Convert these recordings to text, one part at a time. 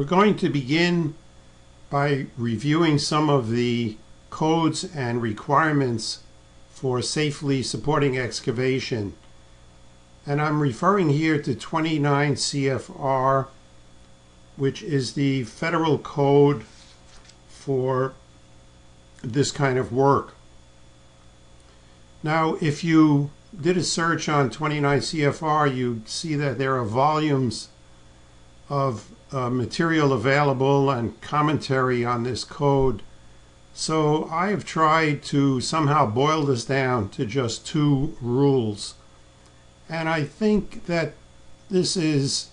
We're going to begin by reviewing some of the codes and requirements for safely supporting excavation. And I'm referring here to 29 CFR, which is the federal code for this kind of work. Now, if you did a search on 29 CFR, you'd see that there are volumes of uh, material available and commentary on this code. So I have tried to somehow boil this down to just two rules. And I think that this is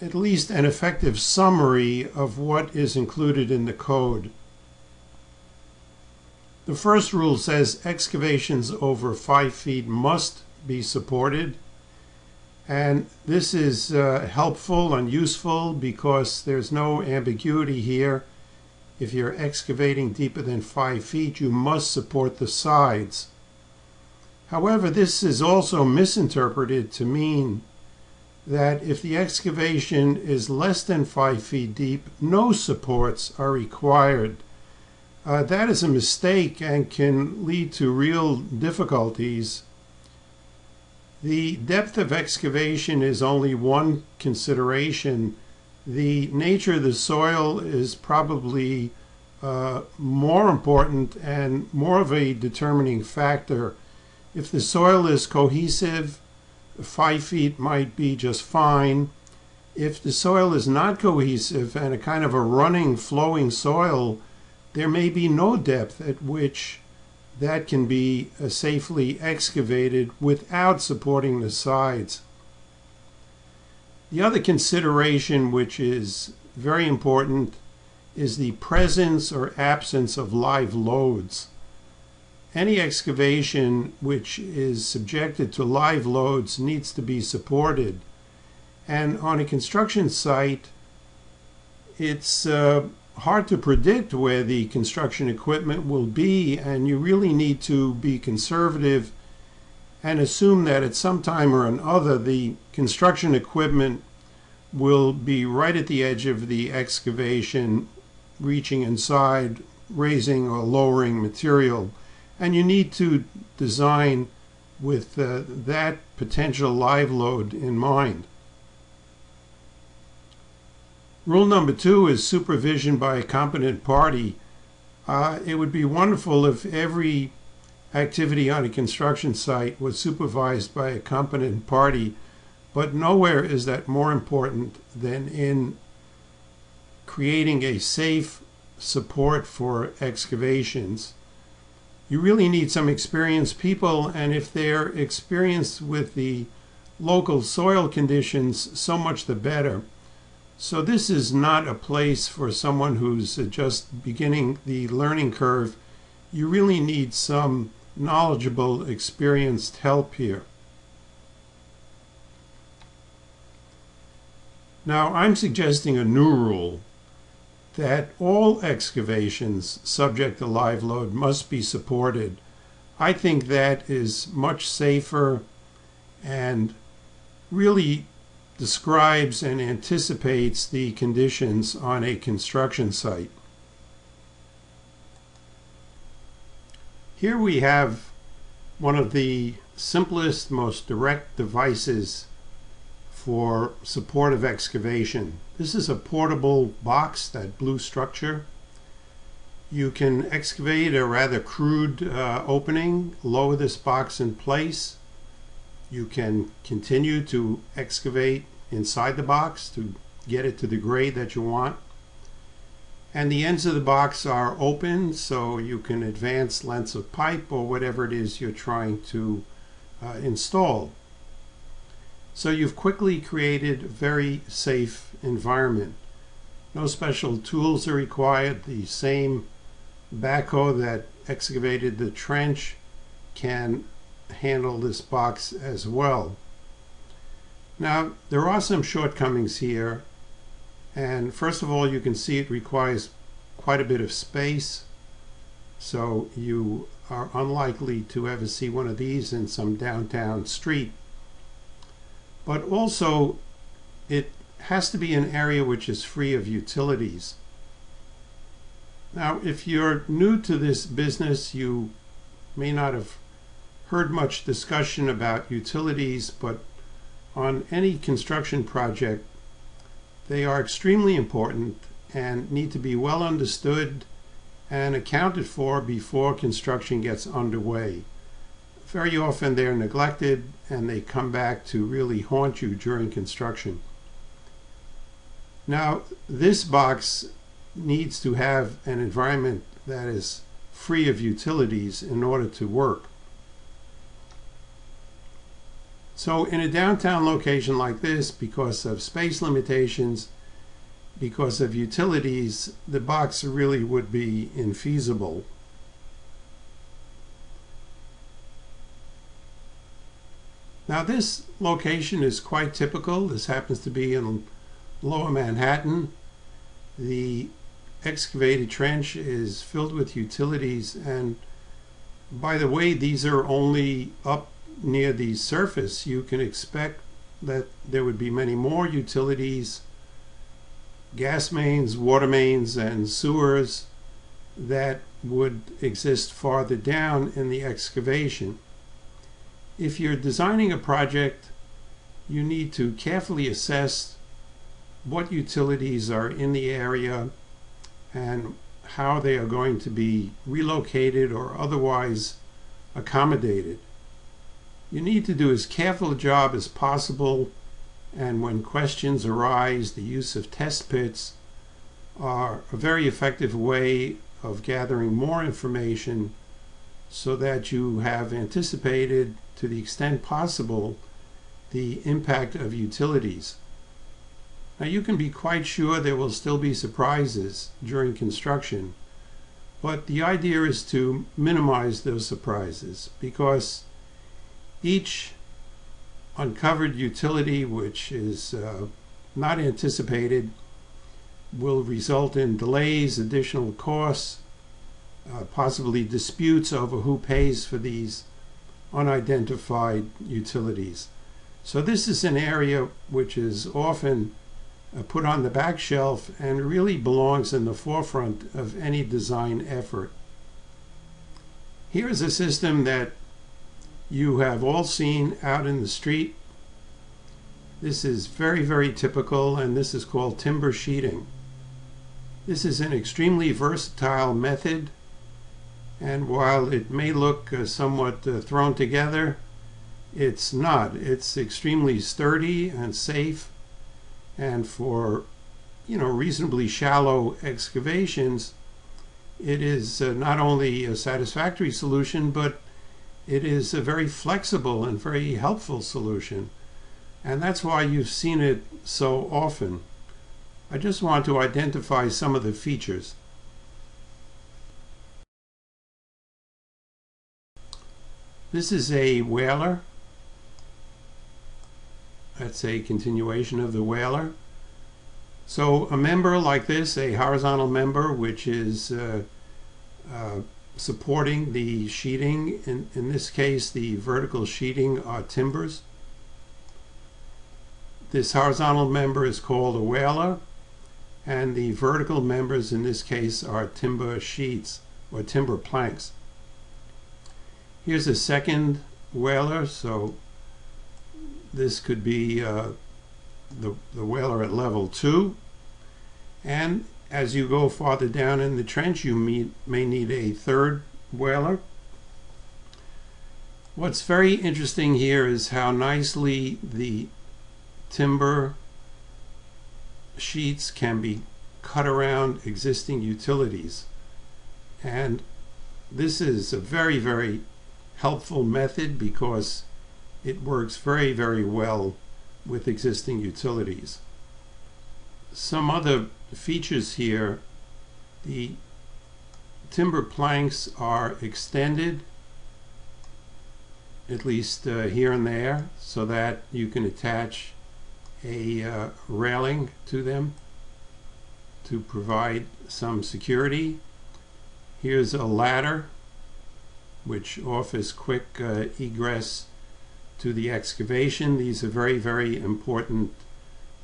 at least an effective summary of what is included in the code. The first rule says excavations over five feet must be supported. And this is uh, helpful and useful because there's no ambiguity here. If you're excavating deeper than five feet, you must support the sides. However, this is also misinterpreted to mean that if the excavation is less than five feet deep, no supports are required. Uh, that is a mistake and can lead to real difficulties the depth of excavation is only one consideration. The nature of the soil is probably uh, more important and more of a determining factor. If the soil is cohesive, five feet might be just fine. If the soil is not cohesive and a kind of a running, flowing soil, there may be no depth at which that can be uh, safely excavated without supporting the sides. The other consideration which is very important is the presence or absence of live loads. Any excavation which is subjected to live loads needs to be supported. And on a construction site, it's uh, hard to predict where the construction equipment will be, and you really need to be conservative and assume that at some time or another the construction equipment will be right at the edge of the excavation, reaching inside, raising or lowering material. And you need to design with uh, that potential live load in mind. Rule number two is supervision by a competent party. Uh, it would be wonderful if every activity on a construction site was supervised by a competent party, but nowhere is that more important than in creating a safe support for excavations. You really need some experienced people, and if they're experienced with the local soil conditions, so much the better. So this is not a place for someone who's uh, just beginning the learning curve. You really need some knowledgeable, experienced help here. Now I'm suggesting a new rule that all excavations subject to live load must be supported. I think that is much safer and really describes and anticipates the conditions on a construction site. Here we have one of the simplest, most direct devices for supportive excavation. This is a portable box, that blue structure. You can excavate a rather crude uh, opening, lower this box in place, you can continue to excavate inside the box to get it to the grade that you want. And the ends of the box are open so you can advance lengths of pipe or whatever it is you're trying to uh, install. So you've quickly created a very safe environment. No special tools are required. The same backhoe that excavated the trench can handle this box as well. Now, there are some shortcomings here. And first of all, you can see it requires quite a bit of space. So you are unlikely to ever see one of these in some downtown street. But also, it has to be an area which is free of utilities. Now, if you're new to this business, you may not have heard much discussion about utilities, but on any construction project, they are extremely important and need to be well understood and accounted for before construction gets underway. Very often they're neglected and they come back to really haunt you during construction. Now, this box needs to have an environment that is free of utilities in order to work. So in a downtown location like this, because of space limitations, because of utilities, the box really would be infeasible. Now this location is quite typical. This happens to be in lower Manhattan. The excavated trench is filled with utilities and by the way these are only up near the surface you can expect that there would be many more utilities gas mains water mains and sewers that would exist farther down in the excavation if you're designing a project you need to carefully assess what utilities are in the area and how they are going to be relocated or otherwise accommodated. You need to do as careful a job as possible and when questions arise, the use of test pits are a very effective way of gathering more information so that you have anticipated to the extent possible the impact of utilities. Now you can be quite sure there will still be surprises during construction, but the idea is to minimize those surprises because each uncovered utility which is uh, not anticipated will result in delays, additional costs, uh, possibly disputes over who pays for these unidentified utilities. So this is an area which is often uh, put on the back shelf and really belongs in the forefront of any design effort. Here's a system that you have all seen out in the street. This is very, very typical, and this is called timber sheeting. This is an extremely versatile method, and while it may look uh, somewhat uh, thrown together, it's not. It's extremely sturdy and safe and for you know reasonably shallow excavations it is uh, not only a satisfactory solution but it is a very flexible and very helpful solution. And that's why you've seen it so often. I just want to identify some of the features. This is a waler. That's a continuation of the waler. So a member like this, a horizontal member, which is uh, uh, supporting the sheeting, in, in this case the vertical sheeting are timbers. This horizontal member is called a waler, and the vertical members in this case are timber sheets or timber planks. Here's a second waler, so this could be uh, the, the waler at level 2. And as you go farther down in the trench, you meet, may need a third waler. What's very interesting here is how nicely the timber sheets can be cut around existing utilities. And this is a very, very helpful method because it works very, very well with existing utilities. Some other features here, the timber planks are extended at least uh, here and there so that you can attach a uh, railing to them to provide some security. Here's a ladder which offers quick uh, egress to the excavation. These are very, very important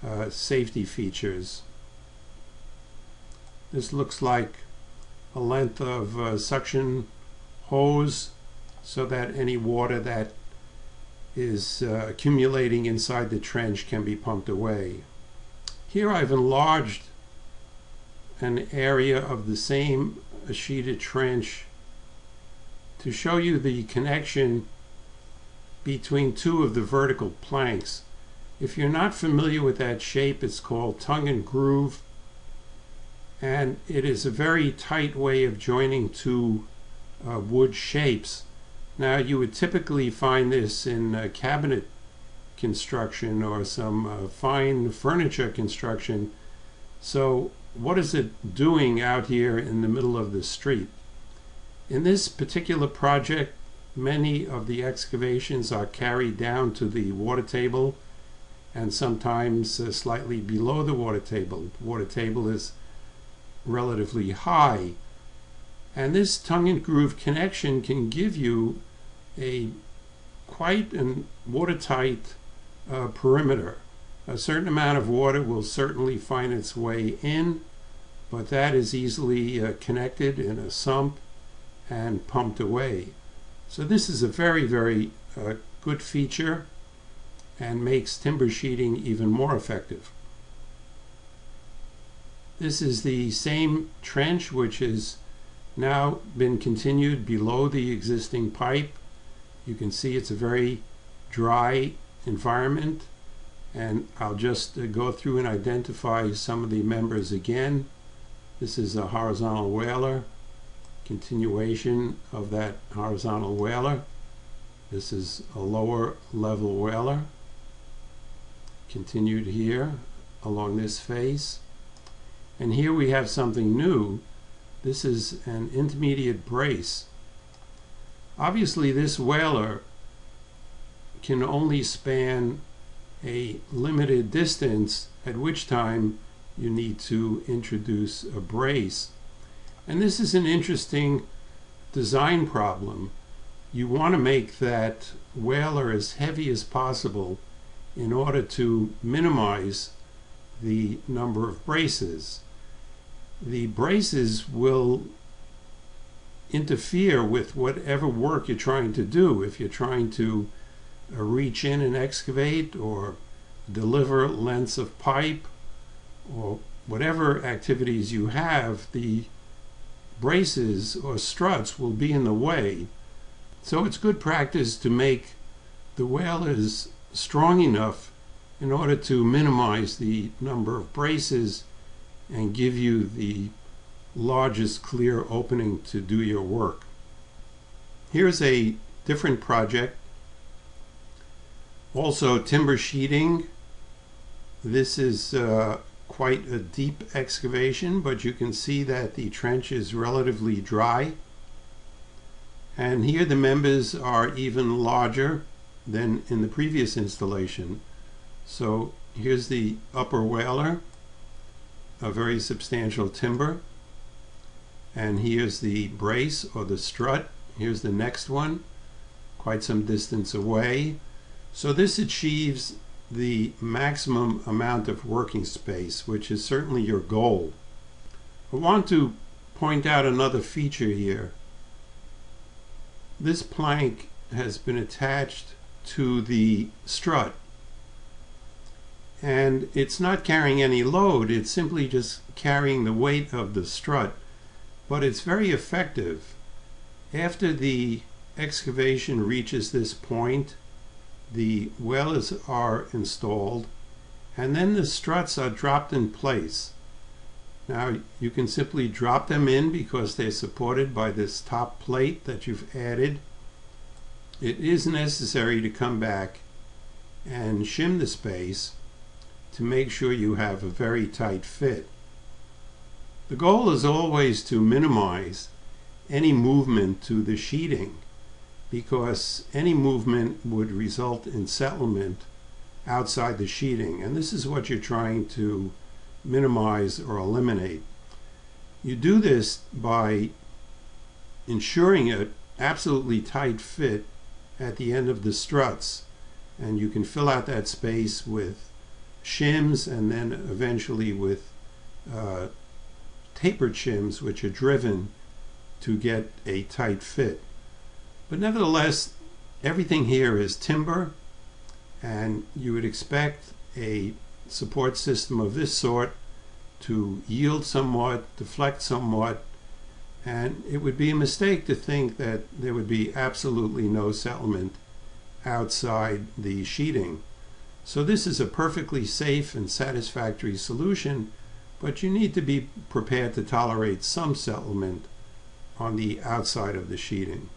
uh, safety features. This looks like a length of uh, suction hose so that any water that is uh, accumulating inside the trench can be pumped away. Here I've enlarged an area of the same sheeted trench to show you the connection between two of the vertical planks. If you're not familiar with that shape, it's called tongue and groove and it is a very tight way of joining two uh, wood shapes. Now you would typically find this in uh, cabinet construction or some uh, fine furniture construction. So what is it doing out here in the middle of the street? In this particular project, many of the excavations are carried down to the water table and sometimes uh, slightly below the water table. The water table is relatively high. And this tongue and groove connection can give you a quite an watertight uh, perimeter. A certain amount of water will certainly find its way in, but that is easily uh, connected in a sump and pumped away. So this is a very, very uh, good feature and makes timber sheeting even more effective. This is the same trench which has now been continued below the existing pipe. You can see it's a very dry environment and I'll just uh, go through and identify some of the members again. This is a horizontal waler, continuation of that horizontal waler. This is a lower level waler, continued here along this face. And here we have something new. This is an intermediate brace. Obviously this waler can only span a limited distance at which time you need to introduce a brace. And this is an interesting design problem. You want to make that waler as heavy as possible in order to minimize the number of braces the braces will interfere with whatever work you're trying to do. If you're trying to uh, reach in and excavate or deliver lengths of pipe or whatever activities you have, the braces or struts will be in the way. So it's good practice to make the walers strong enough in order to minimize the number of braces and give you the largest clear opening to do your work. Here's a different project. Also timber sheeting. This is uh, quite a deep excavation, but you can see that the trench is relatively dry. And here the members are even larger than in the previous installation. So here's the upper waler a very substantial timber. And here's the brace or the strut. Here's the next one, quite some distance away. So this achieves the maximum amount of working space, which is certainly your goal. I want to point out another feature here. This plank has been attached to the strut. And it's not carrying any load it's simply just carrying the weight of the strut. But it's very effective. After the excavation reaches this point the walers are installed and then the struts are dropped in place. Now you can simply drop them in because they're supported by this top plate that you've added it is necessary to come back and shim the space to make sure you have a very tight fit. The goal is always to minimize any movement to the sheeting because any movement would result in settlement outside the sheeting and this is what you're trying to minimize or eliminate. You do this by ensuring an absolutely tight fit at the end of the struts and you can fill out that space with shims and then eventually with uh, tapered shims, which are driven to get a tight fit. But nevertheless, everything here is timber, and you would expect a support system of this sort to yield somewhat, deflect somewhat, and it would be a mistake to think that there would be absolutely no settlement outside the sheeting. So this is a perfectly safe and satisfactory solution, but you need to be prepared to tolerate some settlement on the outside of the sheeting.